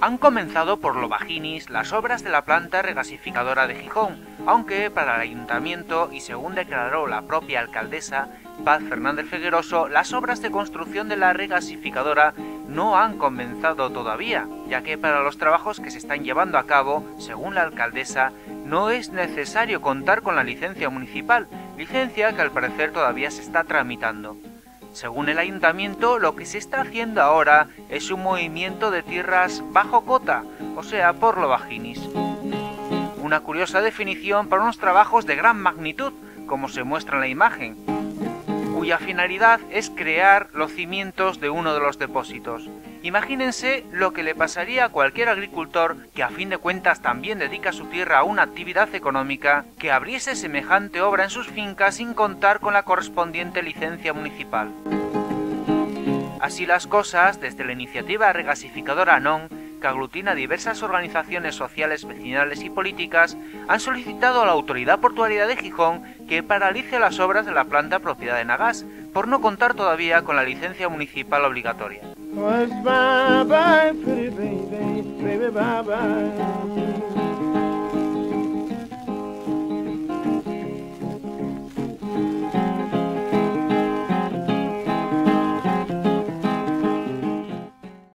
Han comenzado por Lobaginis las obras de la planta regasificadora de Gijón, aunque para el ayuntamiento, y según declaró la propia alcaldesa, Paz Fernández Figueroso, las obras de construcción de la regasificadora no han comenzado todavía, ya que para los trabajos que se están llevando a cabo, según la alcaldesa, no es necesario contar con la licencia municipal, licencia que al parecer todavía se está tramitando. Según el ayuntamiento, lo que se está haciendo ahora es un movimiento de tierras bajo cota, o sea, por lo bajinis. Una curiosa definición para unos trabajos de gran magnitud, como se muestra en la imagen, cuya finalidad es crear los cimientos de uno de los depósitos. Imagínense lo que le pasaría a cualquier agricultor que a fin de cuentas también dedica su tierra a una actividad económica que abriese semejante obra en sus fincas sin contar con la correspondiente licencia municipal. Así las cosas, desde la iniciativa regasificadora NON, que aglutina diversas organizaciones sociales, vecinales y políticas, han solicitado a la Autoridad Portuaria de Gijón que paralice las obras de la planta propiedad de Nagas, por no contar todavía con la licencia municipal obligatoria.